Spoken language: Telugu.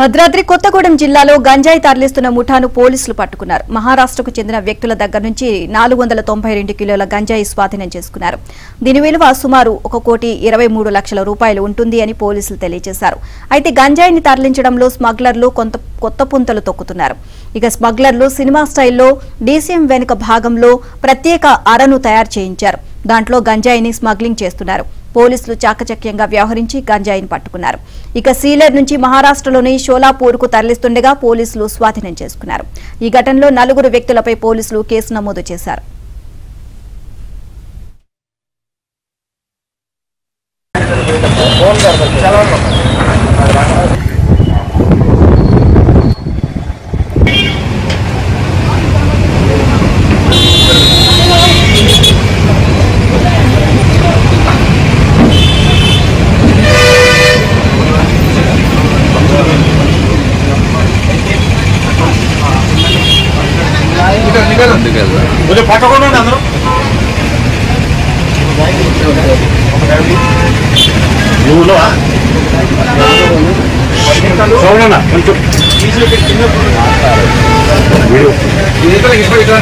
భద్రాద్రి కొత్తగూడెం జిల్లాలో గంజాయి తరలిస్తున్న ముఠాను పోలీసులు పట్టుకున్నారు. మహారాష్ట్రకు చెందిన వ్యక్తుల దగ్గర నుంచి నాలుగు వందల తొంభై రెండు కిలోల గంజాయి స్వాధీనం చేసుకున్నారు. దీని విలువ సుమారు ఒక కోటి ఇరవై మూడు లక్షల రూపాయలు ఉంటుంది అని పోలీసులు తెలియజేశారు. అయితే గంజాయిని తరలించడంలో స్మగ్లర్లు కొంత కొత్త పుంతలు తొక్కుతున్నారు. ఇక స్మగ్లర్లు సినిమా స్టైల్లో డీసీఎం వెనుక భాగంలో ప్రత్యేక అరను తయారు చేయించారు. దాంట్లో గంజాయిని స్మగ్లింగ్ చేస్తున్నారు. పోలీసులు చాకచక్యంగా వ్యవహరించి గంజాయిని పట్టుకున్నారు. ఇక సీలర్ నుంచి మహారాష్ట్రలోని షోలాపూర్కు తరలిస్తుండగా పోలీసులు స్వాధీనం చేసుకున్నారు. ఈ ఘటనలో నలుగురు వ్యక్తులపై పోలీసులు కేసు నమోదు చేశారు. 안 되겠다. 어제 발가락만 안 들어? 누구로 와? 서울이나 왼쪽. 위로. 이거 이거 이거.